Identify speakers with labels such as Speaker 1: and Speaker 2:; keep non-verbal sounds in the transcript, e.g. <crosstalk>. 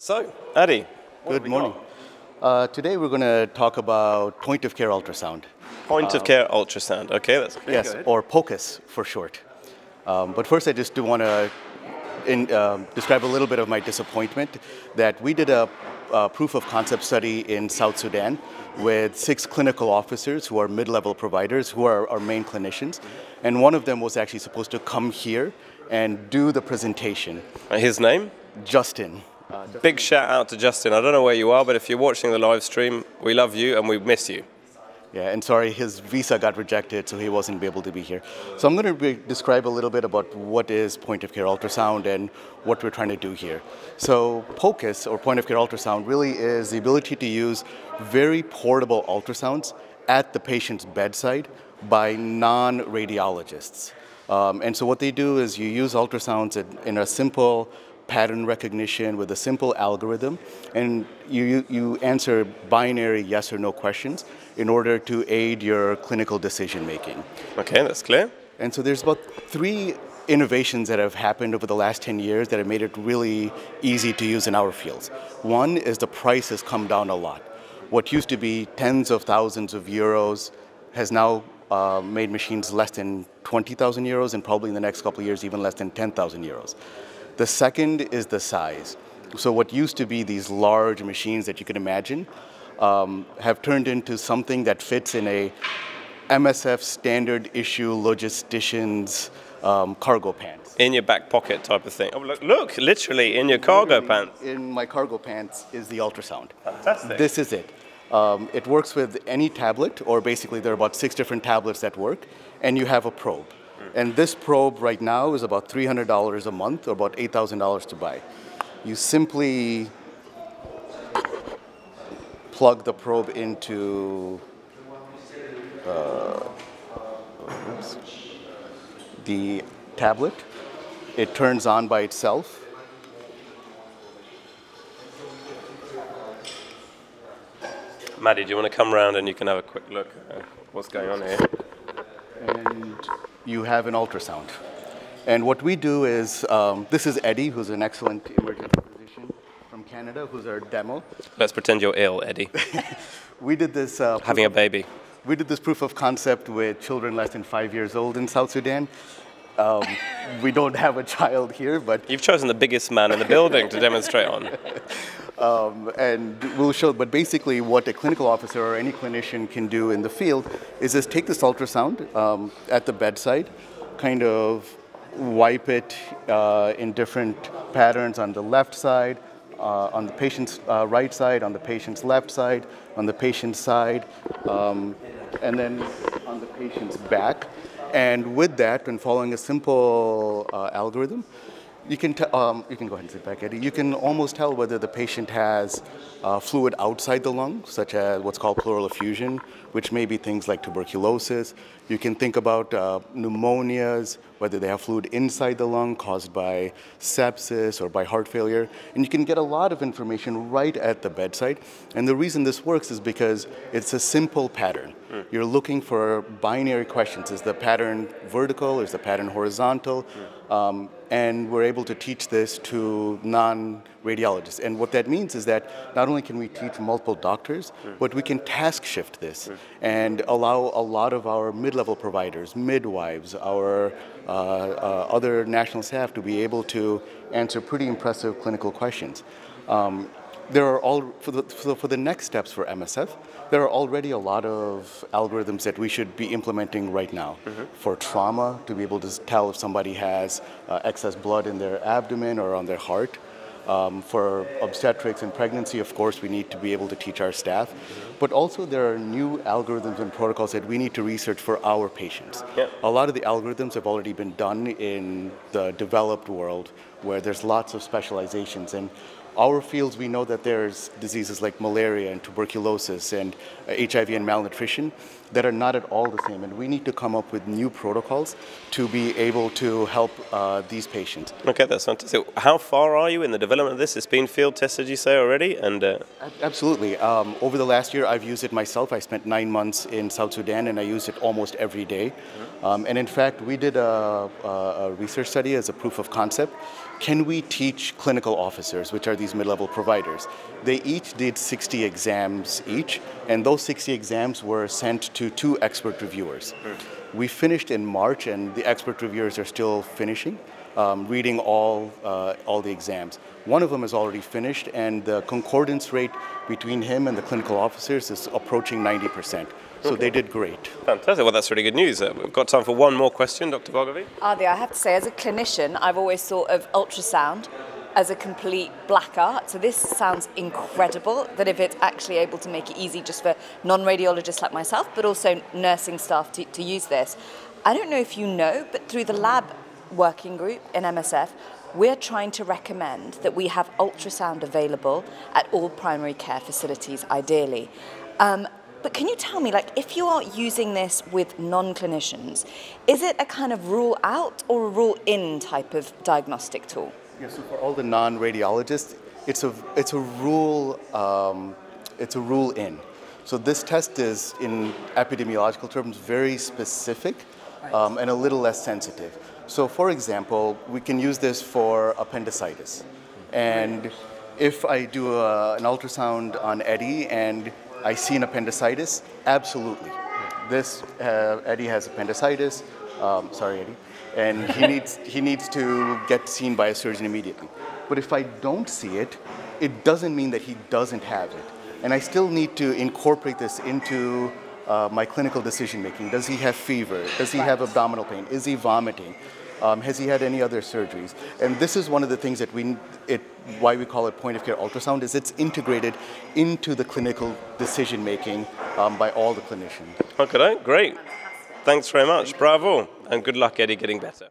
Speaker 1: So, Adi,
Speaker 2: Good morning. Uh, today we're going to talk about point of care ultrasound.
Speaker 1: point of care ultrasound. Okay, that's.
Speaker 2: Yes, or POCUS for short. Um, but first, I just do want to in, um, describe a little bit of my disappointment that we did a, a proof of concept study in South Sudan with six clinical officers who are mid level providers, who are our main clinicians. And one of them was actually supposed to come here and do the presentation.
Speaker 1: His name?
Speaker 2: Justin.
Speaker 1: Big shout out to Justin. I don't know where you are, but if you're watching the live stream, we love you and we miss you.
Speaker 2: Yeah, and sorry, his visa got rejected, so he wasn't able to be here. So I'm going to be, describe a little bit about what is point of care ultrasound and what we're trying to do here. So POCUS, or point of care ultrasound, really is the ability to use very portable ultrasounds at the patient's bedside by non-radiologists. Um, and so what they do is you use ultrasounds in, in a simple pattern recognition with a simple algorithm, and you, you, answer binary yes or no questions in order to aid your clinical decision making.
Speaker 1: Okay, that's clear.
Speaker 2: And so there's about three innovations that have happened over the last 10 years that have made it really easy to use in our fields. One is the price has come down a lot. What used to be tens of thousands of euros has now uh, made machines less than 20,000 euros and probably in the next couple of years even less than 10,000 euros. The second is the size. So what used to be these large machines that you could imagine um, have turned into something that fits in a MSF standard issue logistician's um, cargo pants.
Speaker 1: In your back pocket type of thing. Oh, look, look literally in your cargo pants.
Speaker 2: In my cargo pants is the ultrasound.
Speaker 1: Fantastic.
Speaker 2: This is it. Um, it works with any tablet, or basically there are about six different tablets that work, and you have a probe. And this probe right now is about $300 a month, or about $8,000 to buy. You simply plug the probe into uh, oops, the tablet. It turns on by itself.
Speaker 1: Maddie, do you want to come around and you can have a quick look at what's going on here?
Speaker 2: and you have an ultrasound. And what we do is, um, this is Eddie, who's an excellent emergency physician from Canada, who's our demo.
Speaker 1: Let's pretend you're ill, Eddie. <laughs>
Speaker 2: We did this. Uh,
Speaker 1: Having a baby.
Speaker 2: we did this proof of concept with children less than five years old in South Sudan. Um, we don't have a child here, but
Speaker 1: You've chosen the biggest man in the building to demonstrate on. <laughs>
Speaker 2: um, and we'll show. But basically, what a clinical officer or any clinician can do in the field is just take this ultrasound um, at the bedside, kind of wipe it uh, in different patterns on the left side, uh, on the patient's uh, right side, on the patient's left side, on the patient's side, um, and then on the patient's back. And with that, and following a simple uh, algorithm, you can, um, you can go ahead and sit back, Eddie. You can almost tell whether the patient has uh, fluid outside the lung, such as what's called pleural effusion, which may be things like tuberculosis. You can think about uh, pneumonias, whether they have fluid inside the lung caused by sepsis or by heart failure. And you can get a lot of information right at the bedside. And the reason this works is because it's a simple pattern. You're looking for binary questions. Is the pattern vertical? Is the pattern horizontal? Um, and we're able to teach this to non-radiologists. And what that means is that not only can we teach multiple doctors, but we can task shift this and allow a lot of our mid-level providers, midwives, our uh, uh, other national staff to be able to answer pretty impressive clinical questions. Um, there are all for the, for the, next steps for MSF. There are already a lot of algorithms that we should be implementing right now for trauma to be able to tell if somebody has uh, excess blood in their abdomen or on their heart. Um, for obstetrics and pregnancy, of course, we need to be able to teach our staff. But also, there are new algorithms and protocols that we need to research for our patients. A lot of the algorithms have already been done in the developed world where there's lots of specializations. And our fields, we know that there's diseases like malaria and tuberculosis and uh, HIV and malnutrition that are not at all the same. And we need to come up with new protocols to be able to help uh, these patients.
Speaker 1: Okay, that's fantastic. So How far are you in the development of this? It's been field tested, you say, already? And uh,
Speaker 2: Absolutely. Um, over the last year, I've used it myself. I spent nine months in South Sudan, and I used it almost every day. Um, and in fact, we did a, a, research study as a proof of concept can we teach clinical officers, which are these mid-level providers? They each did 60 exams each, and those 60 exams were sent to two expert reviewers. We finished in March, and the expert reviewers are still finishing, um, reading all, uh, all the exams. One of them is already finished, and the concordance rate between him and the clinical officers is approaching 90%. So they did great.
Speaker 1: Fantastic. Well, that's really good news. Uh, we've got time for one more question, Dr. Bhargavi.
Speaker 3: Adi, I have to say, as a clinician, I've always thought of ultrasound as a complete black art. So this sounds incredible that if it's actually able to make it easy just for non-radiologists like myself, but also nursing staff to, to use this. I don't know if you know, but through the lab working group in MSF, we're trying to recommend that we have ultrasound available at all primary care facilities, ideally. Um, but can you tell me, like, if you are using this with non-clinicians, is it a kind of rule out or a rule in type of diagnostic tool?
Speaker 2: Yeah, so for all the non-radiologists, it's a it's a rule um, it's a rule in. So this test is, in epidemiological terms, very specific um, and a little less sensitive. So, for example, we can use this for appendicitis, and if I do a, an ultrasound on Eddie and I see an appendicitis, absolutely. This, uh, Eddie has appendicitis, um, sorry Eddie, and he <laughs> needs, he needs to get seen by a surgeon immediately. But if I don't see it, it doesn't mean that he doesn't have it. And I still need to incorporate this into uh, my clinical decision making. Does he have fever? Does he have abdominal pain? Is he vomiting? Um, has he had any other surgeries? And this is one of the things that we, it, why we call it point of care ultrasound, is it's integrated into the clinical decision making um, by all the clinicians.
Speaker 1: Okay, great. Thanks very much. Bravo. And good luck, Eddie, getting better.